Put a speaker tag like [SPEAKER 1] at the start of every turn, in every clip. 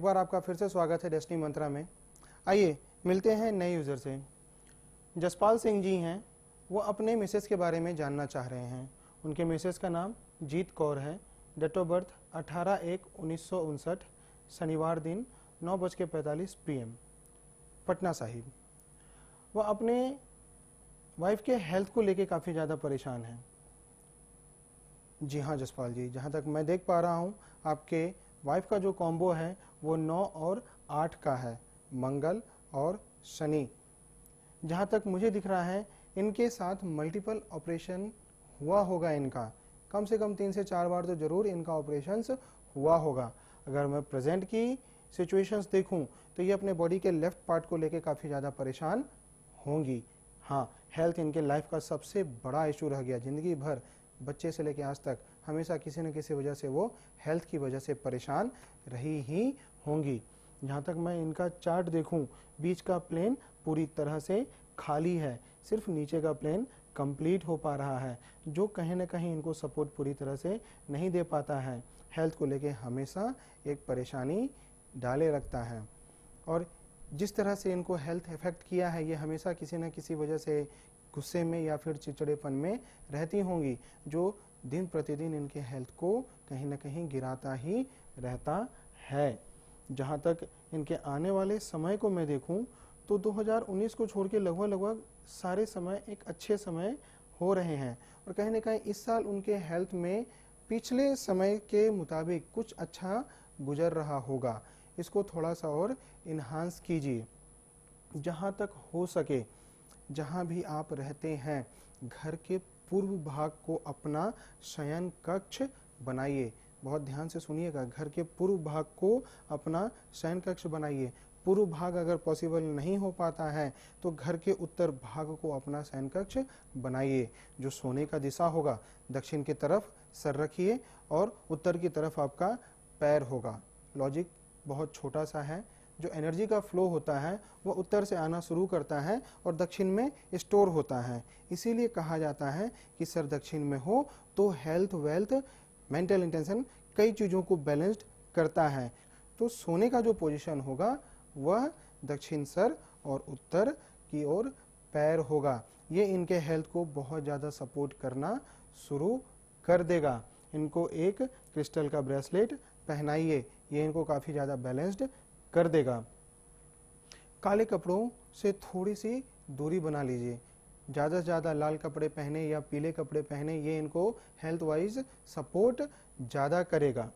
[SPEAKER 1] एक बार आपका फिर से स्वागत है डेस्टिनी मंत्रा में। आइए, मिलते हैं नए यूज़र से। जसपाल सिंह जी हैं। वो अपने मिसेस के बारे में जानना चाह रहे हैं। उनके मिसेस का नाम जीत कौर है। डेट ऑफ़ बर्थ 18 एक उन्नीस शनिवार दिन, नौ बज के पैंतालीस पटना साहिब। वह अपने वाइफ के हेल्थ को लेके काफ़ी ज़्यादा परेशान हैं। जी हाँ जसपाल जी, जहाँ तक मैं देख पा रहा हूँ, आपके वाइफ का जो कॉम्बो है वो नौ और आठ का है, मंगल और शनि। जहाँ तक मुझे दिख रहा है, इनके साथ मल्टीपल ऑपरेशन हुआ होगा इनका। कम से कम तीन से चार बार तो ज़रूर इनका ऑपरेशन हुआ होगा। अगर मैं प्रेजेंट की सिचुएशंस देखूँ तो ये अपने बॉडी के लेफ़्ट पार्ट को लेके काफ़ी ज़्यादा परेशान होंगी। हाँ हेल्थ इनके लाइफ का सबसे बड़ा इशू रह गया। ज़िंदगी भर, बच्चे से लेके आज तक, हमेशा किसी न किसी वजह से वो हेल्थ की वजह से परेशान रही ही होंगी। जहाँ तक मैं इनका चार्ट देखूँ, बीच का प्लेन पूरी तरह से खाली है। सिर्फ़ नीचे का प्लेन कंप्लीट हो पा रहा है, जो कहीं ना कहीं इनको सपोर्ट पूरी तरह से नहीं दे पाता है। हेल्थ को लेके हमेशा एक परेशानी डाले रखता है। और जिस तरह से इनको हेल्थ इफ़ेक्ट किया है, ये हमेशा किसी न किसी वजह से गुस्से में या फिर चिचड़ेपन में रहती होंगी, जो दिन प्रतिदिन इनके हेल्थ को कहीं ना कहीं गिराता ही रहता है। जहाँ तक इनके आने वाले समय को मैं देखूँ तो 2019 को छोड़ के लगभग लगभग सारे समय एक अच्छे समय हो रहे हैं। और कहीं ना कहीं इस साल उनके हेल्थ में पिछले समय के मुताबिक कुछ अच्छा गुजर रहा होगा। इसको थोड़ा सा और इन्हांस कीजिए। जहाँ तक हो सके, जहाँ भी आप रहते हैं, घर के पूर्व भाग को अपना शयन कक्ष बनाइए। बहुत ध्यान से सुनिएगा। घर के पूर्व भाग को अपना शयन कक्ष बनाइए। पूर्व भाग अगर पॉसिबल नहीं हो पाता है तो घर के उत्तर भाग को अपना शयन कक्ष बनाइए, जो सोने का दिशा होगा। दक्षिण की तरफ़ सर रखिए और उत्तर की तरफ़ आपका पैर होगा। लॉजिक बहुत छोटा सा है। जो एनर्जी का फ्लो होता है, वो उत्तर से आना शुरू करता है और दक्षिण में स्टोर होता है। इसीलिए कहा जाता है कि सर दक्षिण में हो तो हेल्थ वेल्थ मेंटल इंटेंशन कई चीज़ों को बैलेंस्ड करता है। तो सोने का जो पोजीशन होगा, वह दक्षिण सर और उत्तर की ओर पैर होगा। ये इनके हेल्थ को बहुत ज़्यादा सपोर्ट करना शुरू कर देगा। इनको एक क्रिस्टल का ब्रेसलेट पहनाइए। ये इनको काफ़ी ज़्यादा बैलेंस्ड कर देगा। काले कपड़ों से थोड़ी सी दूरी बना लीजिए। ज़्यादा से ज़्यादा लाल कपड़े पहने या पीले कपड़े पहने, ये इनको हेल्थ वाइज सपोर्ट ज़्यादा करेगा।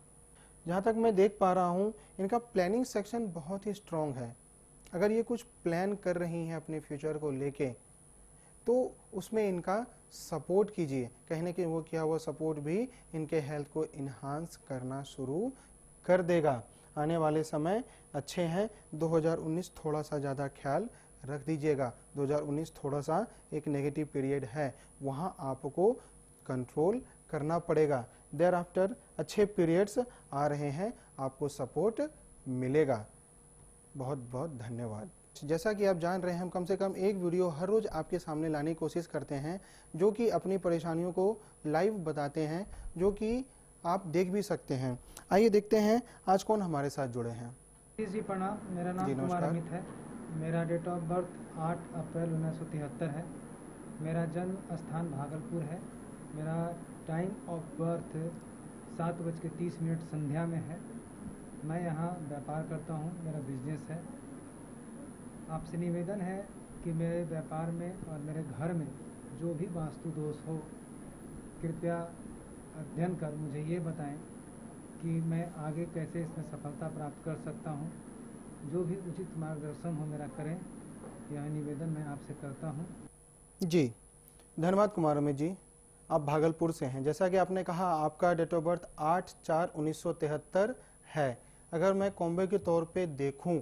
[SPEAKER 1] जहाँ तक मैं देख पा रहा हूँ, इनका प्लानिंग सेक्शन बहुत ही स्ट्रांग है। अगर ये कुछ प्लान कर रही हैं अपने फ्यूचर को लेके तो उसमें इनका सपोर्ट कीजिए। कहने के वो क्या हुआ सपोर्ट भी इनके हेल्थ को इन्हांस करना शुरू कर देगा। आने वाले समय अच्छे हैं 2019 थोड़ा सा ज़्यादा ख्याल रख दीजिएगा। 2019 थोड़ा सा एक नेगेटिव पीरियड है। वहाँ आपको कंट्रोल करना पड़ेगा। देर आफ्टर अच्छे पीरियड्स आ रहे हैं। आपको सपोर्ट मिलेगा। बहुत बहुत धन्यवाद। जैसा कि आप जान रहे हैं हम कम से कम एक वीडियो हर रोज आपके सामने लाने की कोशिश करते हैं जो कि अपनी परेशानियों को लाइव बताते हैं जो कि आप देख भी सकते हैं। आइए देखते हैं आज कौन हमारे साथ जुड़े हैं।
[SPEAKER 2] जी प्रणाम। मेरा नाम कुमार अमित है। मेरा डेट ऑफ़ बर्थ 8 अप्रैल उन्नीस सौ तिहत्तर है। मेरा जन्म स्थान भागलपुर है। मेरा टाइम ऑफ़ बर्थ सात बज के तीस मिनट संध्या में है। मैं यहाँ व्यापार करता हूँ। मेरा बिज़नेस है। आपसे निवेदन है कि मेरे व्यापार में और मेरे घर में जो भी वास्तु दोष हो, कृपया अध्ययन कर मुझे ये बताएँ कि मैं आगे कैसे इसमें सफलता प्राप्त कर सकता हूँ। जो भी उचित मार्गदर्शन हो मेरा करें यह निवेदन मैं आपसे करता हूँ।
[SPEAKER 1] जी, धन्यवाद कुमार अमित जी। आप भागलपुर से हैं। जैसा कि आपने कहा, आपका डेट ऑफ़ बर्थ आठ चार उन्नीस है। अगर मैं कॉम्बे के तौर पे देखूँ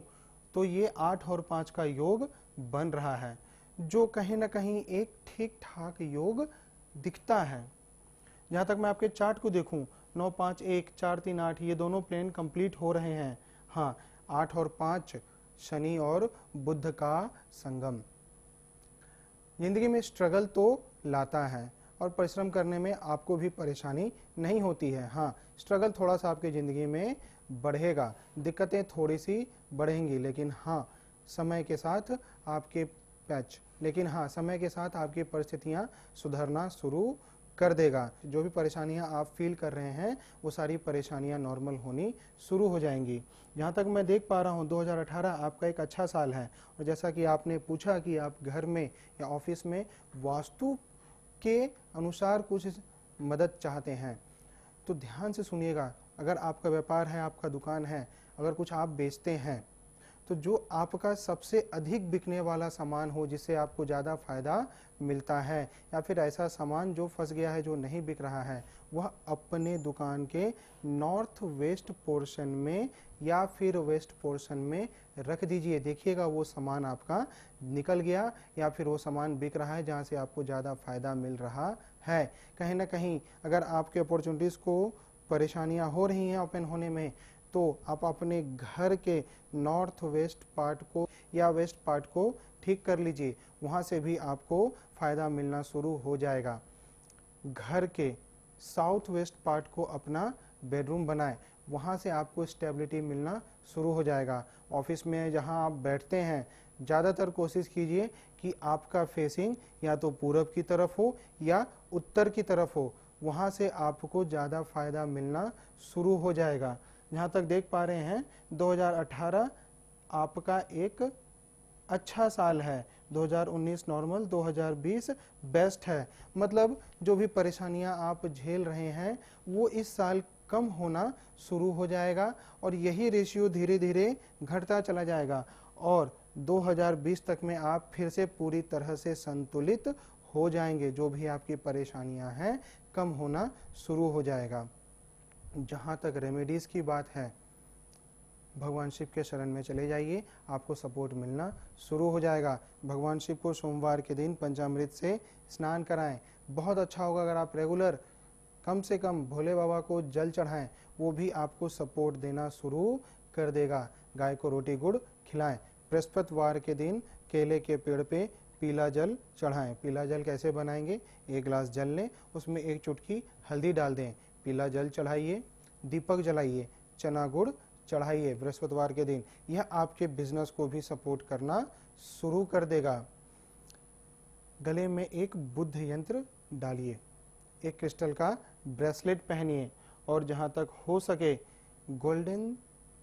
[SPEAKER 1] तो ये आठ और पाँच का योग बन रहा है, जो कहीं ना कहीं एक ठीक ठाक योग दिखता है। जहाँ तक मैं आपके चार्ट को देखूँ। नौ, पाँच, एक, चार, तीन, आठ, ये दोनों प्लेन कंप्लीट हो रहे हैं। हाँ आठ और पाँच, शनि और बुध का संगम। ज़िंदगी में स्ट्रगल तो लाता है और परिश्रम करने में आपको भी परेशानी नहीं होती है। हाँ स्ट्रगल थोड़ा सा आपकी ज़िंदगी में बढ़ेगा, दिक्कतें थोड़ी सी बढ़ेंगी, लेकिन हाँ समय के साथ आपके पैच लेकिन हाँ समय के साथ आपकी परिस्थितियाँ सुधरना शुरू कर देगा। जो भी परेशानियाँ आप फील कर रहे हैं, वो सारी परेशानियाँ नॉर्मल होनी शुरू हो जाएँगी। जहाँ तक मैं देख पा रहा हूँ 2018 आपका एक अच्छा साल है। और जैसा कि आपने पूछा कि आप घर में या ऑफ़िस में वास्तु के अनुसार कुछ मदद चाहते हैं तो ध्यान से सुनिएगा, अगर आपका व्यापार है, आपका दुकान है, अगर कुछ आप बेचते हैं तो जो आपका सबसे अधिक बिकने वाला सामान हो, जिससे आपको ज़्यादा फ़ायदा मिलता है, या फिर ऐसा सामान जो फंस गया है, जो नहीं बिक रहा है, वह अपने दुकान के नॉर्थ वेस्ट पोर्शन में या फिर वेस्ट पोर्शन में रख दीजिए। देखिएगा, वो सामान आपका निकल गया, या फिर वो सामान बिक रहा है, जहाँ से आपको ज़्यादा फ़ायदा मिल रहा है। कहीं ना कहीं अगर आपके अपॉर्चुनिटीज़ को परेशानियाँ हो रही हैं ओपन होने में तो आप अपने घर के नॉर्थ वेस्ट पार्ट को या वेस्ट पार्ट को ठीक कर लीजिए। वहाँ से भी आपको फ़ायदा मिलना शुरू हो जाएगा। घर के साउथ वेस्ट पार्ट को अपना बेडरूम बनाएँ। वहाँ से आपको स्टेबिलिटी मिलना शुरू हो जाएगा। ऑफ़िस में जहाँ आप बैठते हैं, ज़्यादातर कोशिश कीजिए कि आपका फेसिंग या तो पूरब की तरफ़ हो या उत्तर की तरफ़ हो। वहाँ से आपको ज़्यादा फ़ायदा मिलना शुरू हो जाएगा। जहाँ तक देख पा रहे हैं 2018 आपका एक अच्छा साल है। 2019 नॉर्मल 2020 बेस्ट है। मतलब जो भी परेशानियाँ आप झेल रहे हैं, वो इस साल कम होना शुरू हो जाएगा और यही रेशियो धीरे धीरे घटता चला जाएगा और 2020 तक में आप फिर से पूरी तरह से संतुलित हो जाएँगे। जो भी आपकी परेशानियाँ हैं, कम होना शुरू हो जाएगा। जहाँ तक रेमेडीज़ की बात है, भगवान शिव के शरण में चले जाइए। आपको सपोर्ट मिलना शुरू हो जाएगा। भगवान शिव को सोमवार के दिन पंचामृत से स्नान कराएँ। बहुत अच्छा होगा अगर आप रेगुलर कम से कम भोले बाबा को जल चढ़ाएँ। वो भी आपको सपोर्ट देना शुरू कर देगा। गाय को रोटी, गुड़ खिलाएँ। बृहस्पतिवार के दिन केले के पेड़ पे पीला जल चढ़ाएँ। पीला जल कैसे बनाएँगे? एक गिलास जल लें। उसमें एक चुटकी हल्दी डाल दें। पीला जल चढ़ाइए, दीपक जलाइए चना गुड़ चढ़ाइए, बृहस्पतिवार के दिन। यह आपके बिज़नेस को भी सपोर्ट करना शुरू कर देगा। गले में एक बुद्ध यंत्र डालिए, एक क्रिस्टल का ब्रेसलेट पहनिए और जहाँ तक हो सके गोल्डन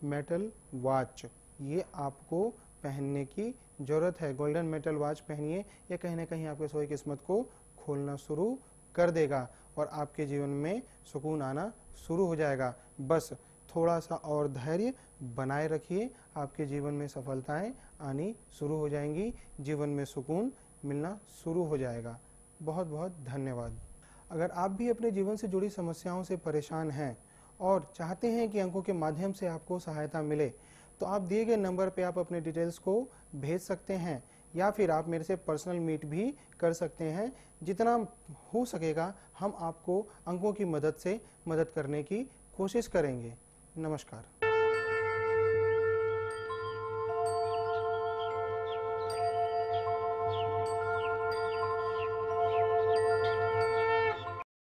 [SPEAKER 1] मेटल वॉच ये आपको पहनने की ज़रूरत है। गोल्डन मेटल वॉच पहनिए, ये कहीं ना कहीं आपके सोई किस्मत को खोलना शुरू कर देगा। और आपके जीवन में सुकून आना शुरू हो जाएगा। बस थोड़ा सा और धैर्य बनाए रखिए। आपके जीवन में सफलताएँ आनी शुरू हो जाएँगी। जीवन में सुकून मिलना शुरू हो जाएगा। बहुत बहुत धन्यवाद। अगर आप भी अपने जीवन से जुड़ी समस्याओं से परेशान हैं और चाहते हैं कि अंकों के माध्यम से आपको सहायता मिले तो आप दिए गए नंबर पर आप अपने डिटेल्स को भेज सकते हैं। या फिर आप मेरे से पर्सनल मीट भी कर सकते हैं। जितना हो सकेगा, हम आपको अंकों की मदद से मदद करने की कोशिश करेंगे। नमस्कार।